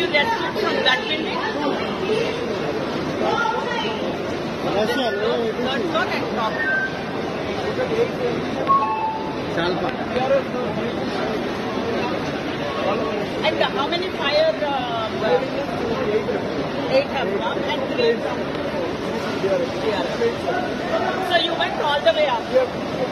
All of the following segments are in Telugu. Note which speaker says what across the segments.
Speaker 1: you rescued from that building? Third floor and top floor. And how many fire? Uh, eight have come and three from So you went all the way up.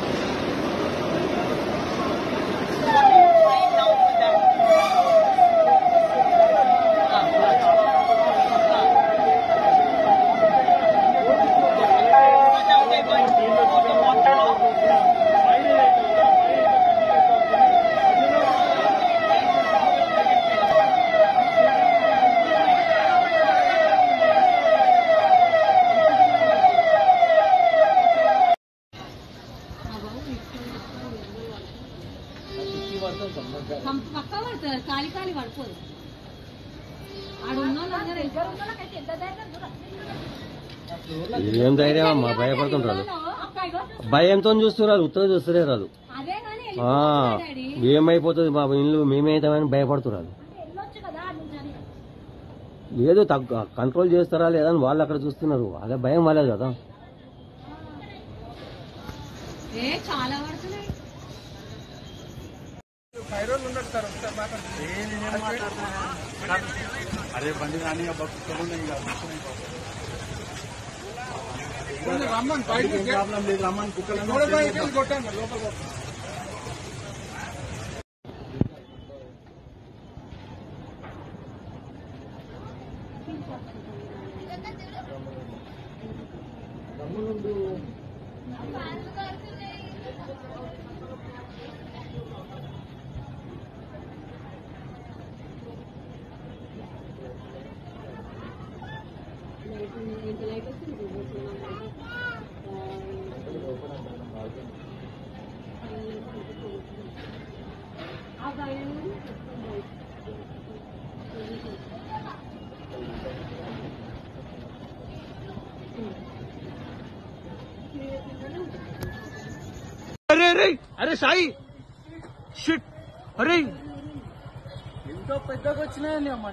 Speaker 2: పక్క పడుతుంది పడిపోదు.
Speaker 3: ఏం ధైర్యం అమ్మా భయపడుతుంటారు. భయంతో చూస్తున్నారు ఉత్తర చూస్తూనే రాదు. ఏమైపోతుంది బాబు ఇల్లు మేమేతామని భయపడుతున్నారు. ఏదో తగ్గ కంట్రోల్ చేస్తారా లేదా అని వాళ్ళు అక్కడ చూస్తున్నారు అదే భయం వాళ్ళది కదా
Speaker 2: చాలా పడుతున్నాయి
Speaker 4: అరే బండి కానీ రమ్మని ప్రాబ్లం లేదు రమ్మని కుక్కలు కొట్టాను లోపల
Speaker 3: అరే అరే అరే సాయి షిట్ అరే
Speaker 4: ఎంతో పెద్దగా వచ్చినాయని అమ్మ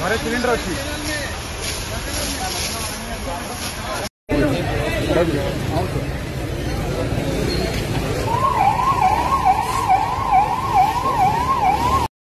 Speaker 4: మరే సిలిండర్ వచ్చి
Speaker 3: అవును